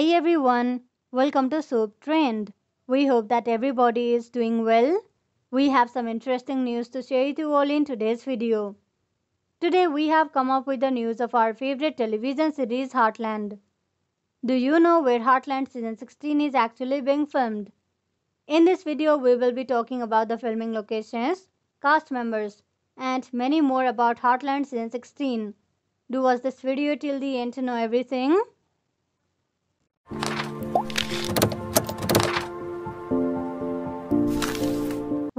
Hey everyone, welcome to Soap Trend. We hope that everybody is doing well. We have some interesting news to share with you all in today's video. Today we have come up with the news of our favorite television series Heartland. Do you know where Heartland season 16 is actually being filmed? In this video we will be talking about the filming locations, cast members and many more about Heartland season 16. Do watch this video till the end to know everything.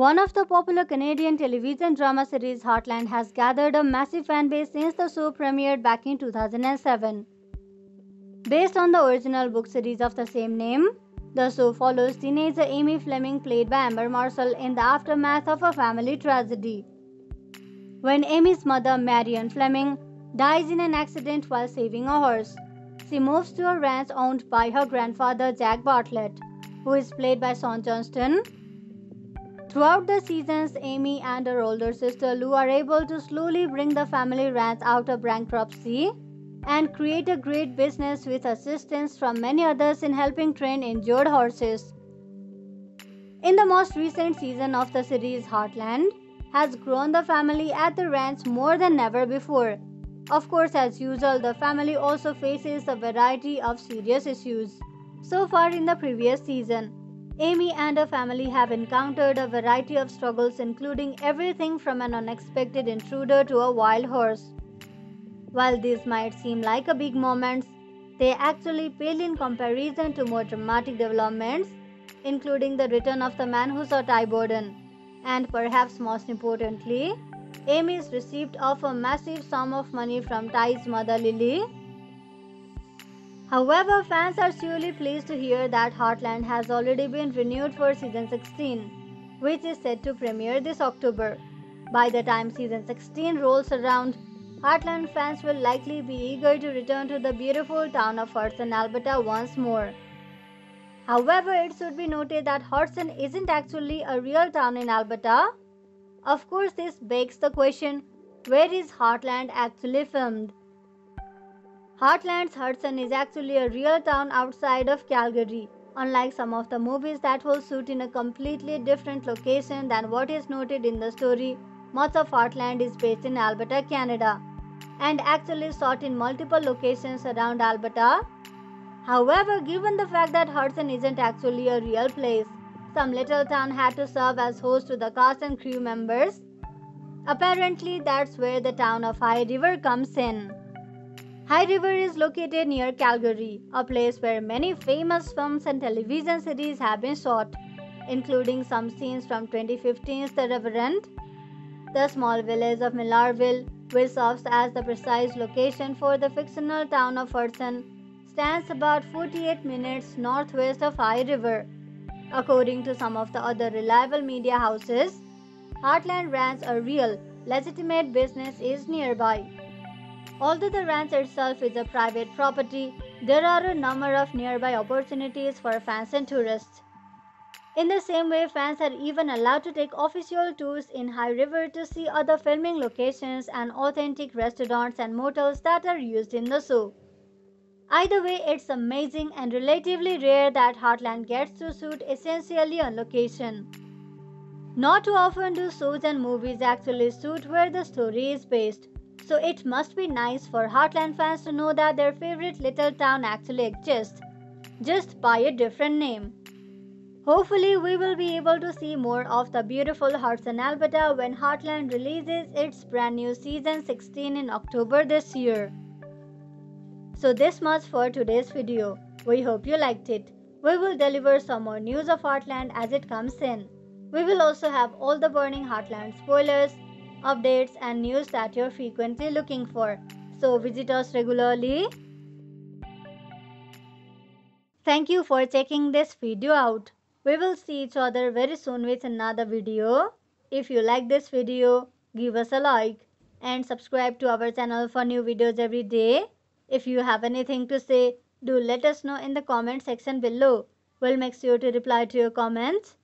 One of the popular Canadian television drama series Heartland has gathered a massive fan base since the show premiered back in 2007. Based on the original book series of the same name, the show follows teenager Amy Fleming played by Amber Marshall in the aftermath of a family tragedy. When Amy's mother, Marion Fleming, dies in an accident while saving a horse, she moves to a ranch owned by her grandfather Jack Bartlett, who is played by Shaun Johnston Throughout the seasons, Amy and her older sister Lou are able to slowly bring the family ranch out of bankruptcy and create a great business with assistance from many others in helping train injured horses. In the most recent season of the series, Heartland has grown the family at the ranch more than ever before. Of course, as usual, the family also faces a variety of serious issues. So far in the previous season, Amy and her family have encountered a variety of struggles, including everything from an unexpected intruder to a wild horse. While these might seem like a big moments, they actually pale in comparison to more dramatic developments, including the return of the man who saw Ty Borden, and perhaps most importantly, Amy's receipt of a massive sum of money from Ty's mother Lily However, fans are surely pleased to hear that Heartland has already been renewed for season 16, which is set to premiere this October. By the time season 16 rolls around, Heartland fans will likely be eager to return to the beautiful town of Hudson, Alberta once more. However, it should be noted that Hudson isn't actually a real town in Alberta. Of course, this begs the question where is Heartland actually filmed? Heartland's Hudson is actually a real town outside of Calgary, unlike some of the movies that will shoot in a completely different location than what is noted in the story. Much of Heartland is based in Alberta, Canada, and actually shot in multiple locations around Alberta. However, given the fact that Hudson isn't actually a real place, some little town had to serve as host to the cast and crew members. Apparently, that's where the town of High River comes in. High River is located near Calgary, a place where many famous films and television series have been shot, including some scenes from 2015's The Revenant. The small village of Millarville, which serves as the precise location for the fictional town of Hudson, stands about 48 minutes northwest of High River. According to some of the other reliable media houses, Heartland Ranch, a real, legitimate business, is nearby. Although the ranch itself is a private property, there are a number of nearby opportunities for fans and tourists. In the same way, fans are even allowed to take official tours in High River to see other filming locations and authentic restaurants and motels that are used in the show. Either way, it's amazing and relatively rare that Heartland gets to shoot essentially on location. Not too often do shows and movies actually shoot where the story is based. So it must be nice for Heartland fans to know that their favorite little town actually exists, just by a different name. Hopefully, we will be able to see more of the beautiful Hudson, Alberta when Heartland releases its brand new season 16 in October this year. So this much for today's video. We hope you liked it. We will deliver some more news of Heartland as it comes in. We will also have all the burning Heartland spoilers, updates and news that you're frequently looking for. So visit us regularly. Thank you for checking this video out. We will see each other very soon with another video. If you like this video, give us a like and subscribe to our channel for new videos every day. If you have anything to say, do let us know in the comment section below. We'll make sure to reply to your comments.